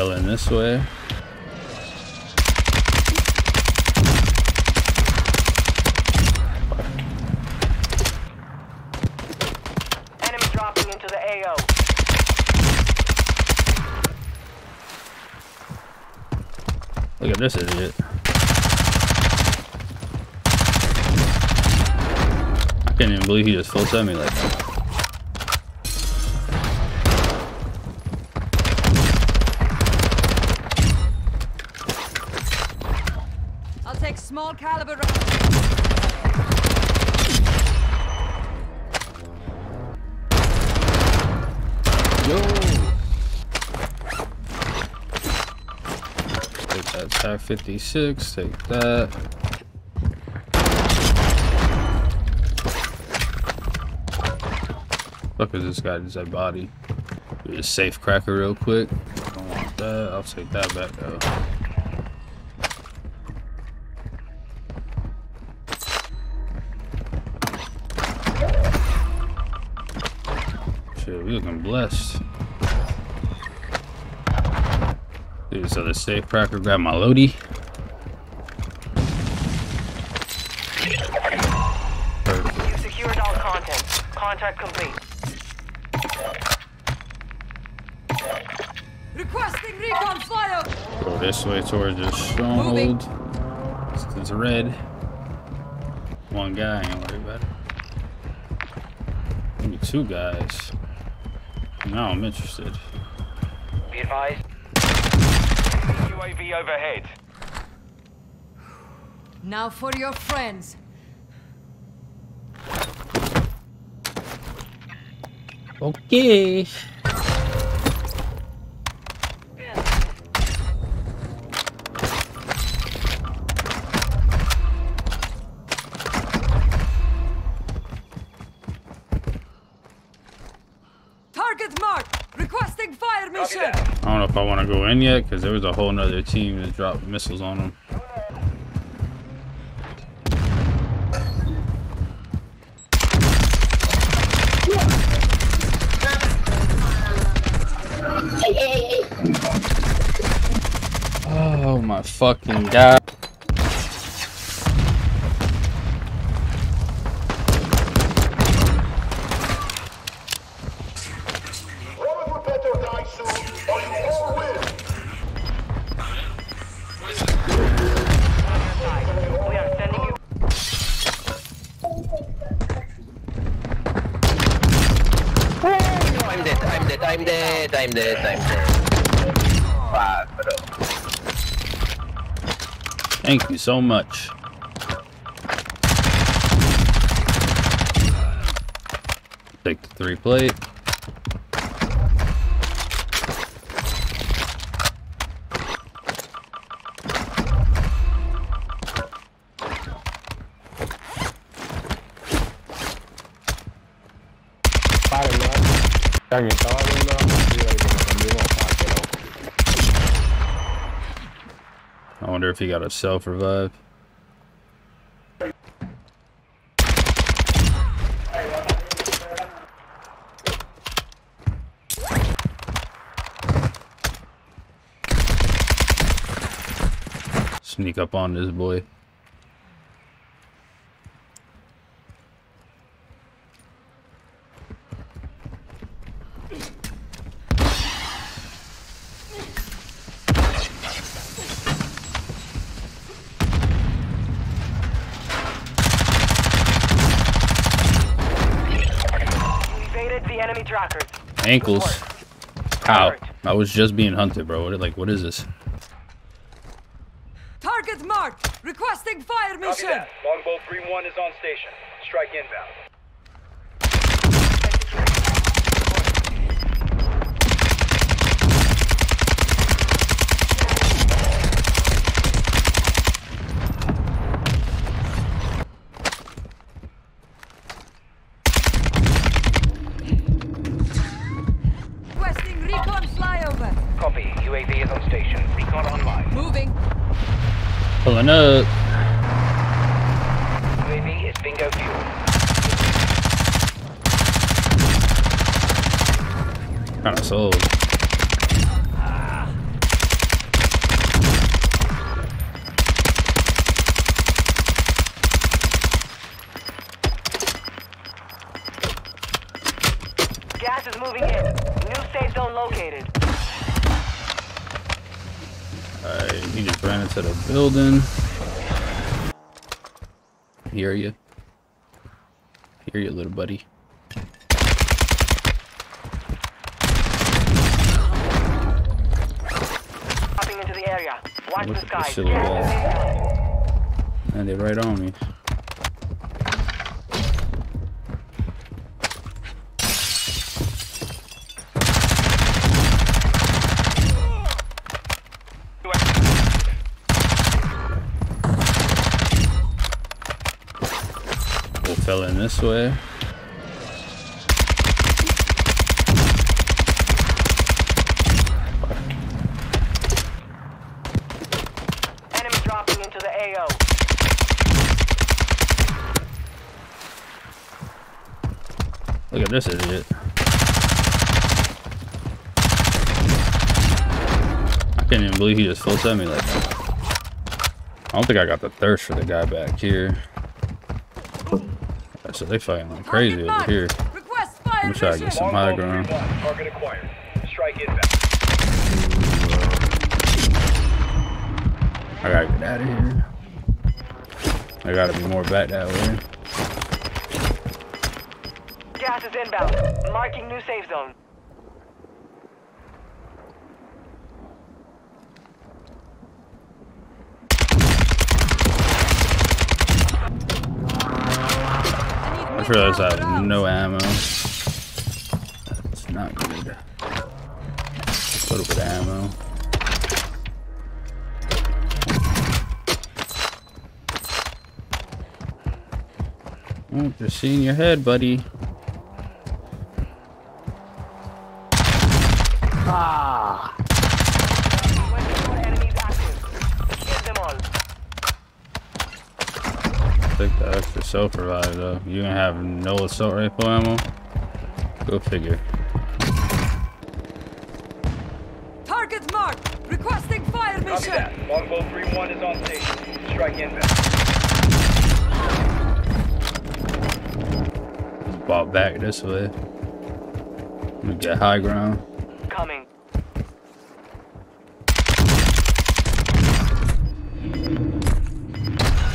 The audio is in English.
fell in this way. Enemy dropping into the AO. Look at this idiot. I can't even believe he just full at me like that. Small caliber. ri- Yo! Take that TAQ-56, take that. Fuck is this guy just that body? Do a safe cracker real quick. Don't want that. I'll take that back though. We looking blessed. Dude, so the safe cracker grab my loadie. Perfect. You've secured all contents. Contract complete. Requesting recon flyover. Go this way towards the Moving. stronghold. It's, it's red. One guy, ain't worry about it. Maybe two guys. Now I'm interested. Be advised. UAV overhead. Now for your friends. Okay. Target marked. Requesting fire mission. I don't know if I want to go in yet because there was a whole nother team that dropped missiles on them. Oh my fucking god. I'm dead, I'm dead, I'm dead, I'm dead, I'm dead. Fuck, bro. Thank you so much. Take the three plate. Pare, estaba viendo la partida y. I wonder if he got a self revive. Sneak up on this boy. You evaded the enemy trackers. Ankles. Good How? I was just being hunted, bro. What, like, what is this? Target marked. Requesting fire mission. Longbow 3-1 is on station. Strike inbound. Copy. UAV is on station. Recon online. Moving. Oh, Pulling up. UAV is bingo fuel. Kind of sold. Gas is moving in. New safe zone located. Alright, he just ran into the building. Hear you. Hear you, little buddy. Dropping into the area. Watch Look the at this skies. silly Gas wall. And they're right on me. In this way. Enemy dropping into the AO. Look at this idiot. I can't even believe he just full set me like that. I don't think I got the thirst for the guy back here. So they fighting like crazy over here. Request fire I'm trying to get some high ground. 3-1, target acquired. Strike inbound. I gotta get out of here. I gotta be more back that way. Gas is inbound. Marking new safe zone. Realized I have no ammo. That's not good. A little bit of ammo. Oh, just seeing your head, buddy. Take the extra self revive though. You gonna have no assault rifle ammo? Go figure. Target marked. Requesting fire Copy mission. that. Longbow 3-1 is on station. Strike inbound. Bought back this way. Let me get high ground.